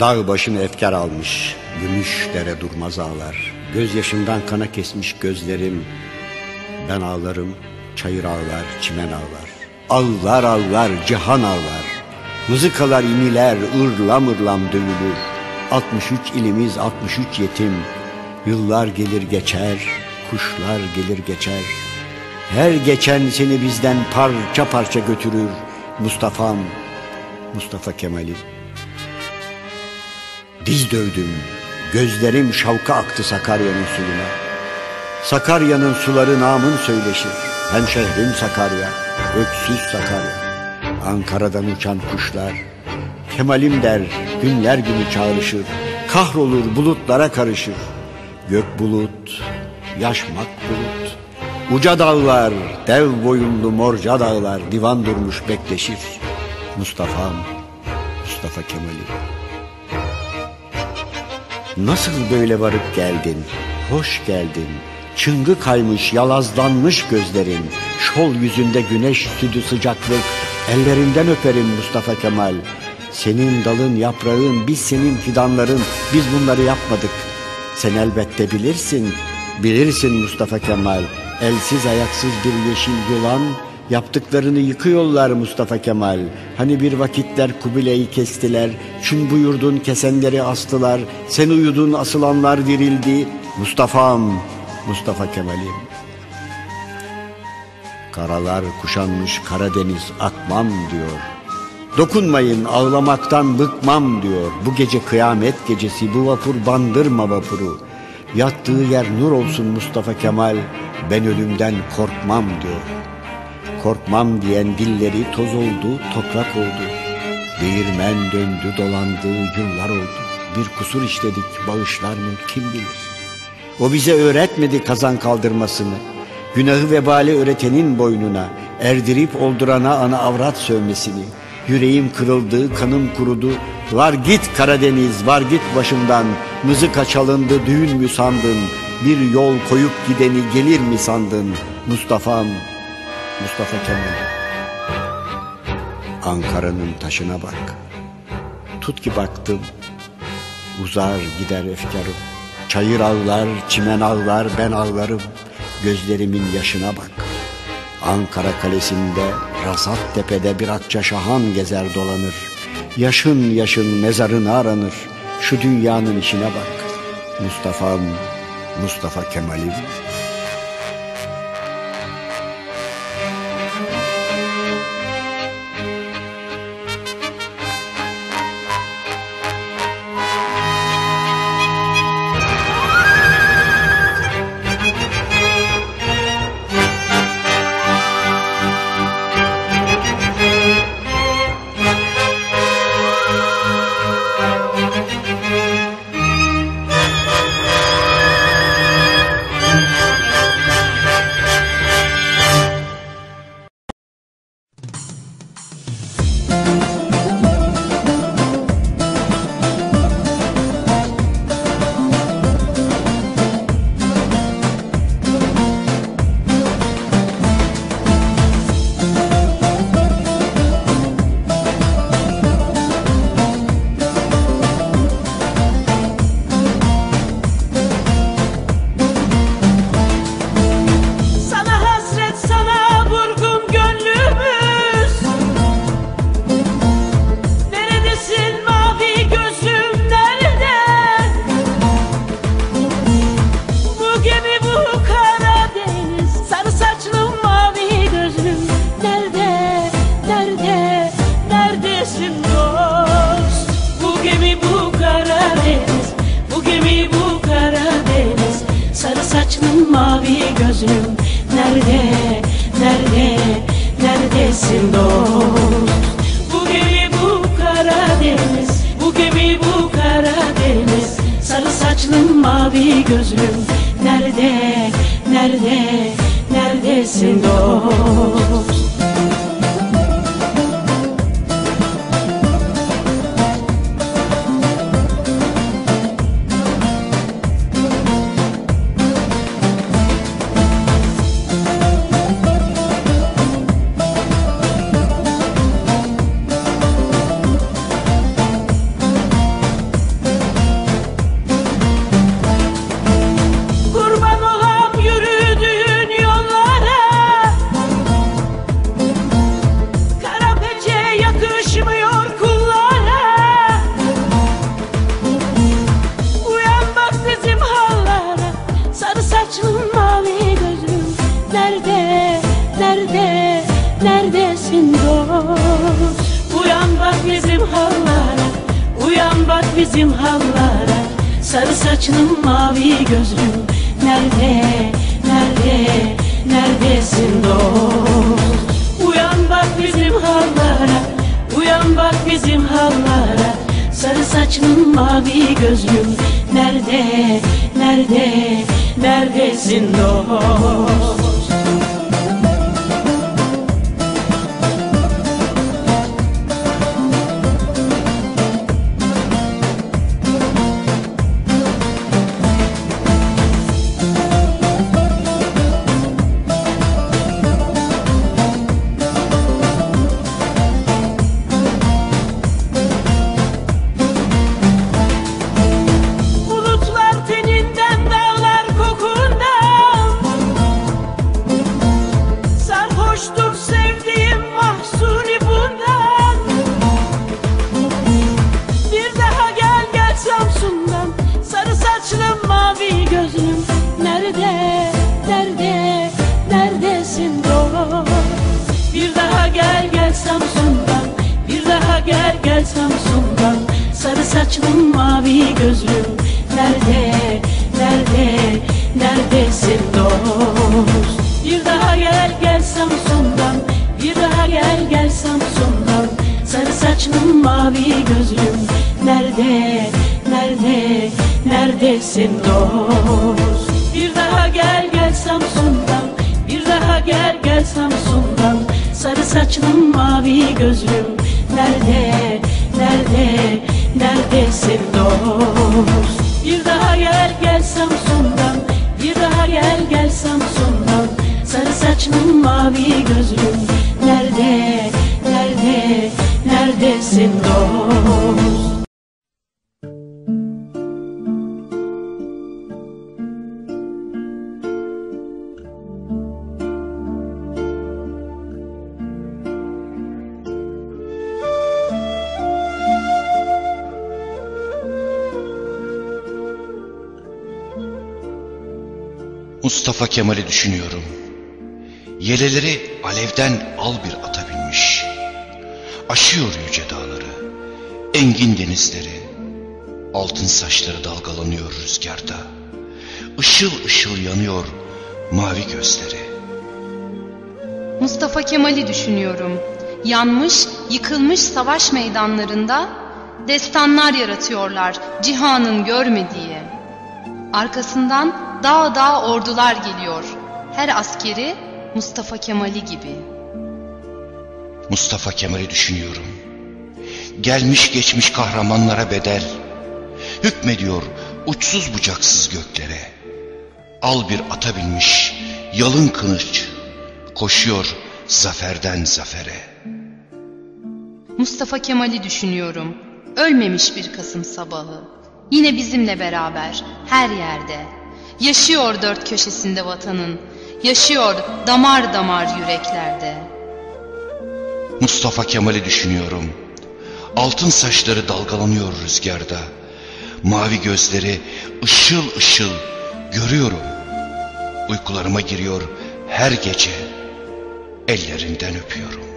Dağ başını efkar almış, gümüş dere durmaz ağlar. Gözyaşımdan kana kesmiş gözlerim, ben ağlarım, çayır ağlar, çimen ağlar. Ağlar ağlar, cihan ağlar. Mızıkalar iniler, ırlam ırlam dövülür. 63 ilimiz, 63 yetim. Yıllar gelir geçer, kuşlar gelir geçer. Her geçen seni bizden parça parça götürür. Mustafa'm, Mustafa Kemal'im. Diz dövdüm, gözlerim şavka aktı Sakarya'nın suyuna. Sakarya'nın suları namın söyleşir. Hemşehrim Sakarya, öksüz Sakarya. Ankara'dan uçan kuşlar, Kemal'im der, günler günü çağrışır. Kahrolur bulutlara karışır. Gök bulut, yaşmak bulut. Uca dağlar, dev boyunlu morca dağlar divan durmuş bekleşir. Mustafa'm, Mustafa Kemal'im. Nasıl böyle varıp geldin, hoş geldin. Çıngı kaymış, yalazlanmış gözlerin. Şol yüzünde güneş südü sıcaklık. Ellerinden öperim Mustafa Kemal. Senin dalın, yaprağın, biz senin fidanların. Biz bunları yapmadık. Sen elbette bilirsin. Bilirsin Mustafa Kemal. Elsiz ayaksız bir yeşil yılan Yaptıklarını yıkıyorlar Mustafa Kemal. Hani bir vakitler Kubile'yi kestiler. Çün buyurdun kesenleri astılar. Sen uyudun asılanlar dirildi. Mustafa'm, Mustafa Kemal'im. Karalar kuşanmış Karadeniz akmam diyor. Dokunmayın ağlamaktan bıkmam diyor. Bu gece kıyamet gecesi bu vapur bandırma vapuru. Yattığı yer nur olsun Mustafa Kemal. Ben ölümden korkmam diyor. Korkmam diyen dilleri toz oldu, toprak oldu. Değirmen döndü, dolandı, yıllar oldu. Bir kusur işledik, bağışlar mı kim bilir. O bize öğretmedi kazan kaldırmasını. Günahı vebali öğretenin boynuna, erdirip oldurana ana avrat sövmesini. Yüreğim kırıldı, kanım kurudu. Var git Karadeniz, var git başımdan. Mızıka çalındı, düğün mü sandın? Bir yol koyup gideni gelir mi sandın? Mustafa'm Mustafa Kemal Ankara'nın taşına bak. Tut ki baktım Uzar gider efkarım. Çayır ağlar, çimen ağlar, ben ağlarım Gözlerimin yaşına bak. Ankara kalesinde Rasat tepede bir akça şahan gezer dolanır. Yaşın yaşın mezarını aranır. Şu dünyanın işine bak. Mustafa'm, Mustafa Kemal'im saçlım mavi gözlüm. Nerede, nerede, neredesin dost? Bu gemi bu Karadeniz. Bu gemi bu Karadeniz. Sarı saçlım mavi gözlüm. Nerede, nerede, neredesin dost? Bizim hallara. Sarı saçlım mavi gözlüm. Nerede, nerede, neredesin dost? Uyan bak bizim hallara. Uyan bak bizim hallara. Sarı saçlım mavi gözlüm. Nerede, nerede, neredesin dost saçlım mavi gözlüm. Nerede, nerede, neredesin dost? Bir daha gel gel Samsun'dan. Bir daha gel gel Samsun'dan. Sarı saçlım mavi gözlüm. Nerede, nerede, neredesin dost? Bir daha gel gel Samsun'dan. Bir daha gel gel Samsun'dan. Sarı saçlım mavi gözlüm. Nerede, nerede, neredesin dost. Bir daha gel gel Samsun'dan. Bir daha gel gel Samsun'dan. Sarı saçlım mavi gözlüm. Nerede, nerede, neredesin dost Mustafa Kemal'i düşünüyorum. Yeleleri alevden al bir ata binmiş. Aşıyor yüce dağları, engin denizleri. Altın saçları dalgalanıyor rüzgarda. Işıl ışıl yanıyor mavi gözleri. Mustafa Kemal'i düşünüyorum. Yanmış, yıkılmış savaş meydanlarında destanlar yaratıyorlar cihanın görmediği. Arkasından dağ dağ ordular geliyor. Her askeri Mustafa Kemal'i gibi. Mustafa Kemal'i düşünüyorum. Gelmiş geçmiş kahramanlara bedel. Hükmediyor uçsuz bucaksız göklere. Al bir ata binmiş yalın kılıç. Koşuyor zaferden zafere. Mustafa Kemal'i düşünüyorum. Ölmemiş bir Kasım sabahı. Yine bizimle beraber her yerde. Yaşıyor dört köşesinde vatanın. Yaşıyor damar damar yüreklerde. Mustafa Kemal'i düşünüyorum. Altın saçları dalgalanıyor rüzgarda. Mavi gözleri ışıl ışıl görüyorum. Uykularıma giriyor her gece. Ellerinden öpüyorum.